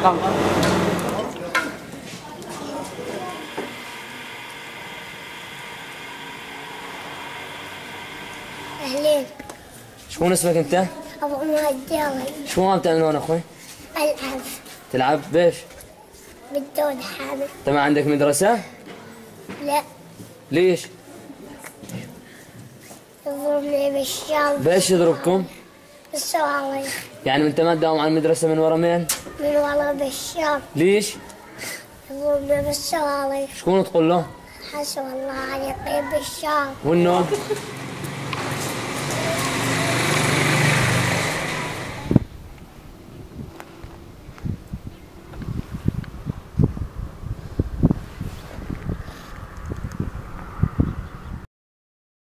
الرقم أهلين شكون اسمك أنت؟ أبو عمر شو عم تعمل هون أخوي؟ ألعب تلعب بيش؟ بدون حامل أنت ما عندك مدرسة؟ لا ليش؟ يضربني بالشام بيش يضربكم؟ بالصواريخ يعني انت ما تداوم على المدرسة من ورا مين؟ من ورا بالشام ليش؟ يضربني بالصواريخ شكون تقول له؟ حسب الله عليك بالشام والنوم؟